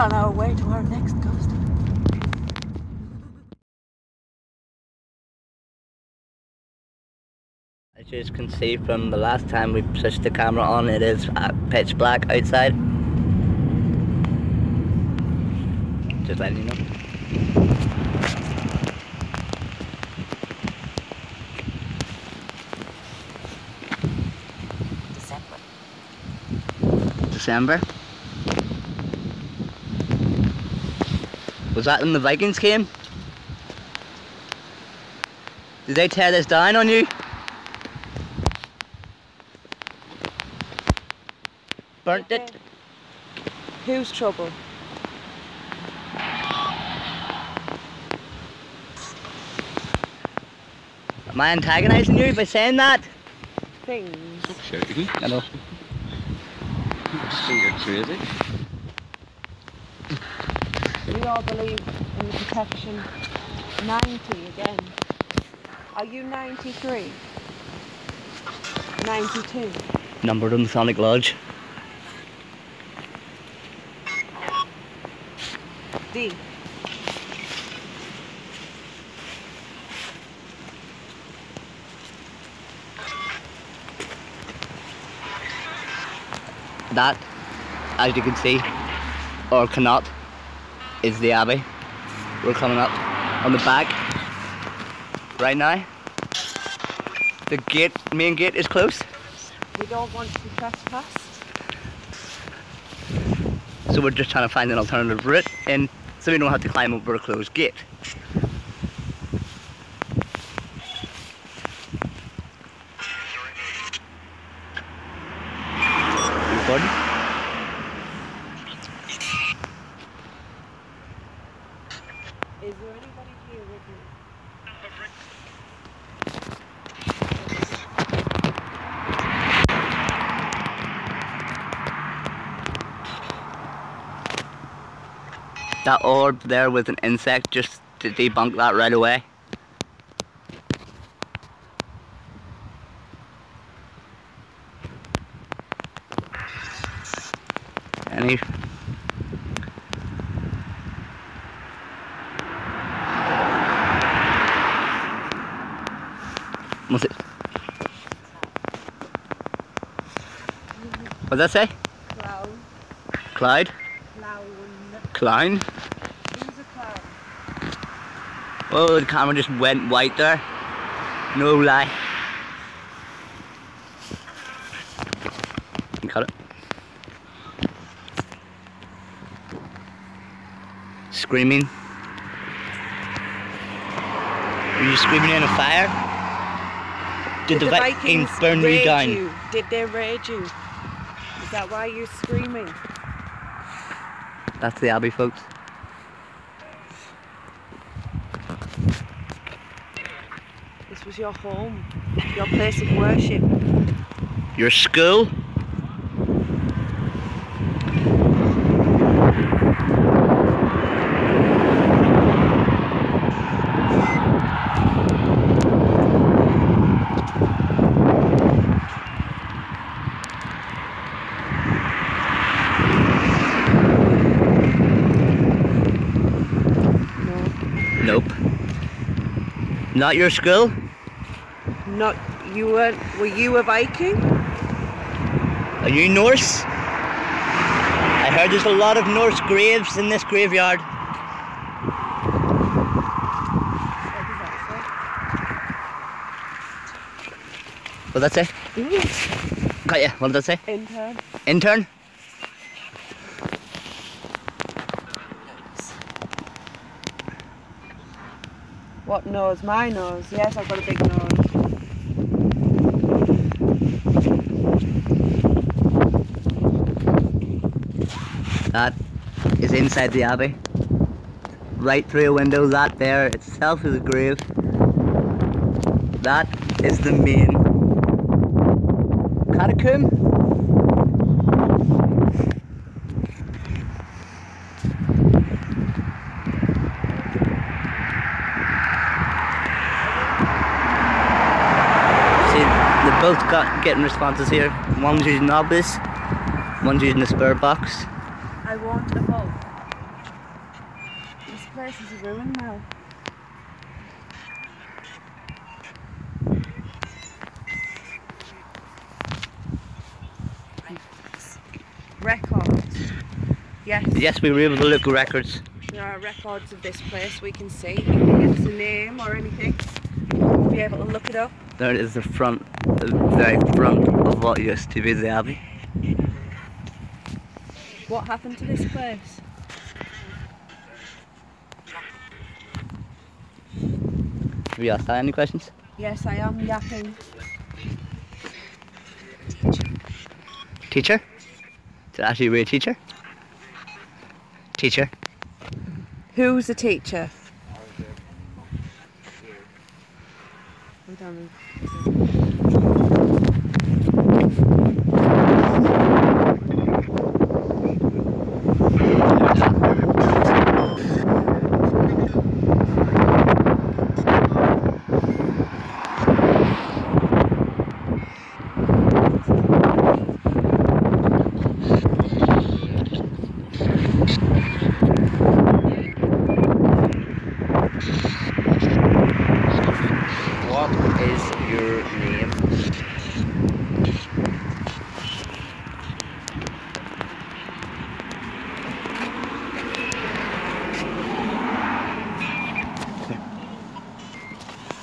on our way to our next ghost. As you can see from the last time we switched the camera on, it is uh, pitch black outside. Just letting you know. December. December. Was that when the Vikings came? Did they tear this down on you? Burnt it? Who's trouble? Am I antagonising you by saying that? Things. Shouting. I know. I think you're crazy. All believe in the protection. 90 again. Are you 93? 92? Numbered on the Sonic Lodge. D. That, as you can see, or cannot, is the Abbey. We're coming up on the back right now. The gate, main gate is closed, We don't want to be trespassed. so we're just trying to find an alternative route in so we don't have to climb over a closed gate. You recording? Is there anybody here with you? That orb there with an insect, just to debunk that right away. Any? What's it? What does that say? Clown. Clyde? Clown. Clown? Who's a clown? Oh, the camera just went white there. No lie. Cut it. Screaming. Were you screaming in a fire? Did, the, Vikings, burn you down? you? Did they raid you? Is that why you're screaming? That's the Abbey, folks. This was your home, your place of worship. Your school? Nope. Not your school? Not you weren't were you a Viking? Are you Norse? I heard there's a lot of Norse graves in this graveyard. What did that say? Got ya. What did that say? intern. Intern? What nose? My nose. Yes, I've got a big nose. That is inside the abbey. Right through a window, that there itself is a grave. That is the main catacomb. See, they both got getting responses here. One's using Obis, one's using the spirit box. I want a boat. place is a ruin now. Records. Yes. Yes, we were able to look at records. There are records of this place we can see. You can give us a name or anything. We'll be able to look it up. There is the front, the very front of what used to be the abbey. What happened to this place? Have you asked that any questions? Yes, I am yapping. Teacher? Did I actually be a teacher? Teacher? Who's the teacher? I don't know. What is your name?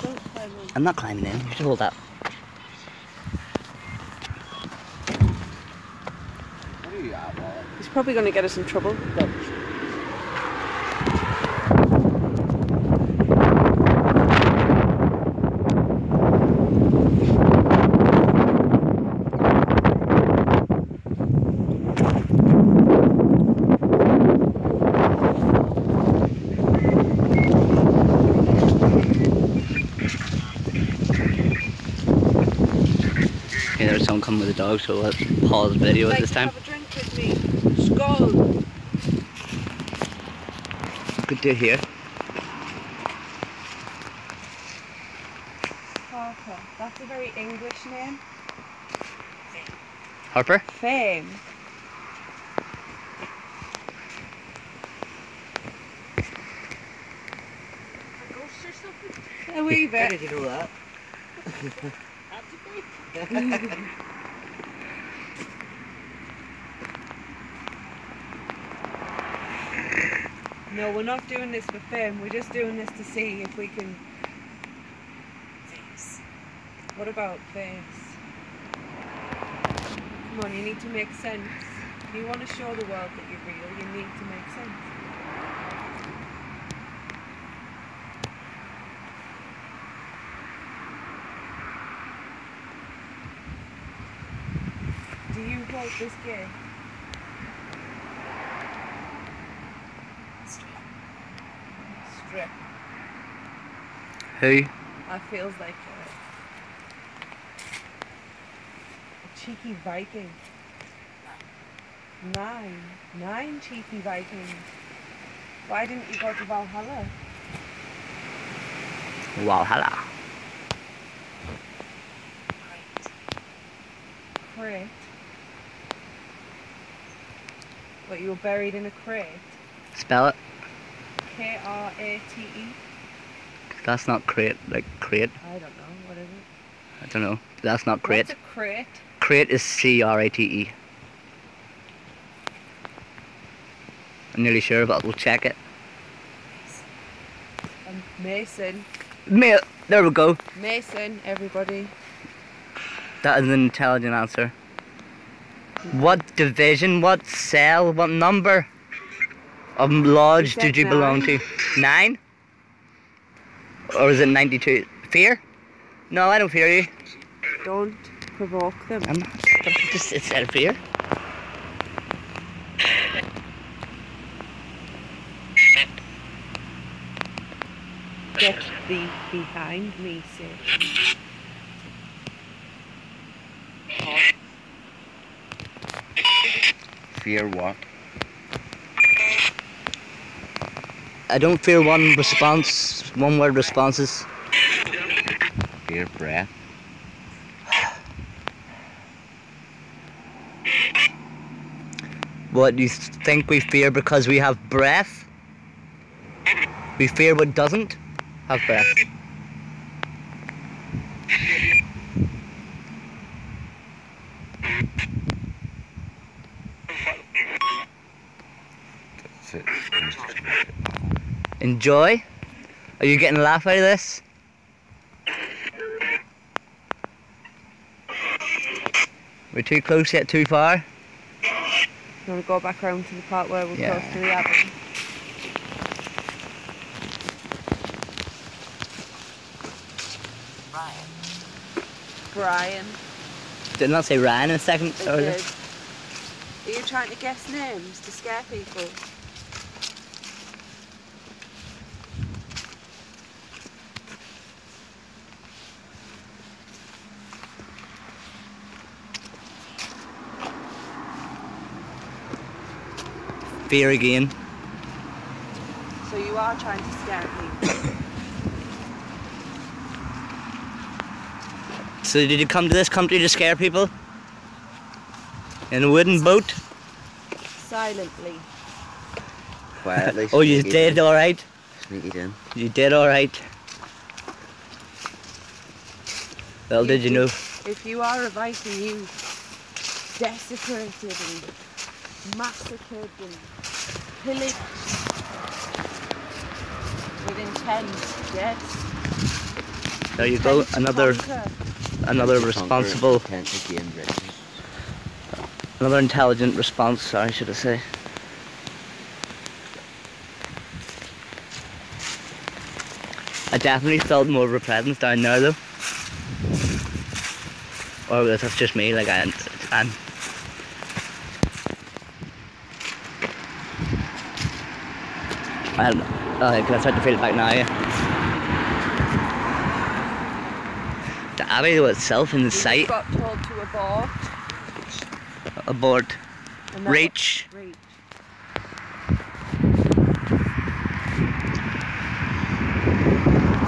Don't climb on. I'm not climbing in. You should hold that. He's probably going to get us in trouble. Okay, there's someone coming with a dog, so let's pause the video at this time. Have a drink with me. Skull. Good to hear. Harper. That's a very English name. Harper? Fame. A wee bit. you know that? No, we're not doing this for fame. We're just doing this to see if we can. Face. What about face? Come on, you need to make sense. If you want to show the world that you're real, you need to make sense. Do you hold this gift? Who? That feels like a, a cheeky Viking. Nine. Nine cheeky Vikings. Why didn't you go to Valhalla? Valhalla. Crate. What, you were buried in a crate? Spell it. K R A T E? That's not crate, like crate. I don't know. What is it? I don't know. That's not crate. What's a crate? Crate is C R A T E. I'm nearly sure, but we'll check it. A mason. Mate, there we go. Mason, everybody. That is an intelligent answer. What division, what cell, what number Um, of lodge did you belong to? Nine? Or is it 92? Fear? No, I don't fear you. Don't provoke them. I'm not. Just, it said fear. Get thee behind me, Satan. Fear what? I don't fear one response, one word responses. Fear breath. What do you think we fear because we have breath? We fear what doesn't have breath. That's it. Enjoy. Are you getting a laugh out of this? We're too close yet too far. You want to go back around to the part where we're Yeah. close to the abbey? Brian. Brian. Did not I say Ryan in a second. It Sorry. did. Are you trying to guess names to scare people? Fear again. So you are trying to scare people. So did you come to this country to scare people? In a wooden boat? Silently. Quietly. Oh, you sneak it did alright. Sneak it in. You did alright. Well, did you know? If you are a Viking, you desecrated and massacred and pillaged with intent, yes. There you go. Another another responsible, conquer, intent to gain riches. another intelligent response. Sorry, should I say? I definitely felt more of a presence down there though. Or that's just me. Like I, I'm. I don't know. Uh, can I start to feel it back now? Yeah. The abbey itself in the sight, got told to abort. abort, reach. Reach.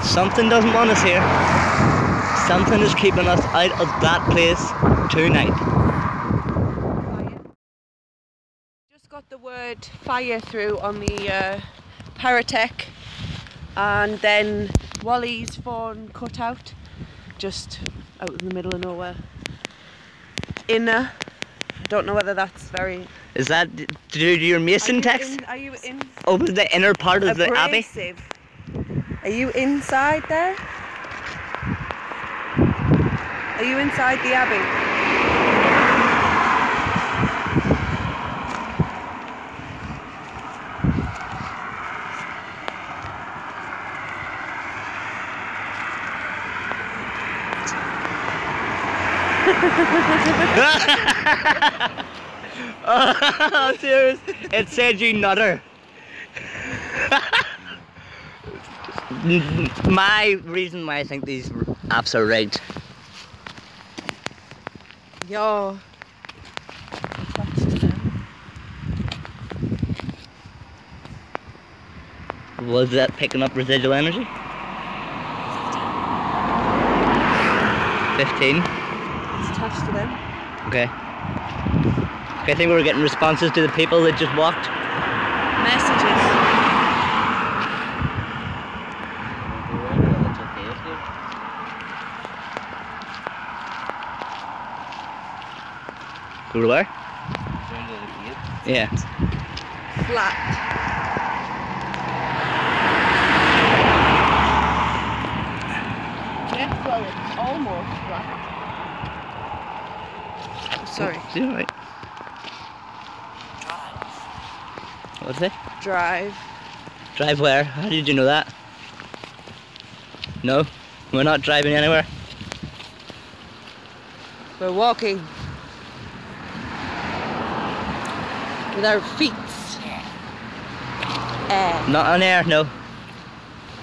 Something doesn't want us here. Something is keeping us out of that place tonight. Fire. Just got the word fire through on the uh, Paratek, and then Wally's phone cut out, just out in the middle of nowhere. Inner. I don't know whether that's very. Is that d- due to your Mason text? in- are you in? Over the inner part of the abbey? abrasive? Are you inside there? Are you inside the abbey? Oh, serious? It said you nutter. My reason why I think these apps are rigged. Yo. Was that picking up residual energy? 15. It's attached to them. Okay. I think we're getting responses to the people that just walked. Messages. Go to where? Yeah. Flat. Yeah, well, it's almost flat. Sorry. Is it What's it? Drive. Drive where? How did you know that? No, we're not driving anywhere. We're walking. With our feet. Air. Not on air, no.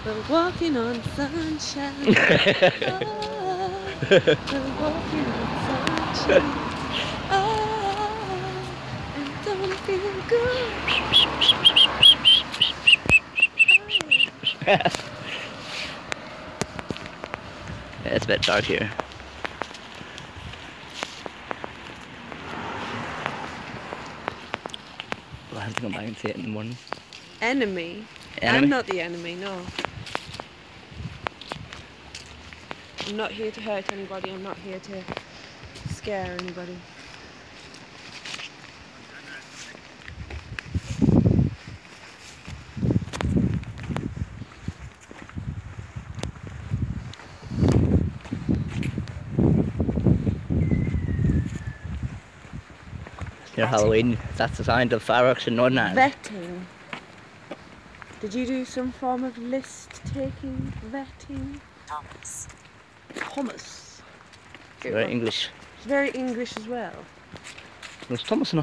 We're walking on sunshine. Oh, we're walking on sunshine. Feel good. Yeah, it's a bit dark here. We'll have to come back and see it in the morning. Enemy. enemy? I'm not the enemy, no. I'm not here to hurt anybody, I'm not here to scare anybody. Near Halloween, that's the sign of fireworks in Northern Ireland. Vetting. Did you do some form of list taking? Vetting? Thomas. Thomas. Very English. It's very English as well. Was Thomas in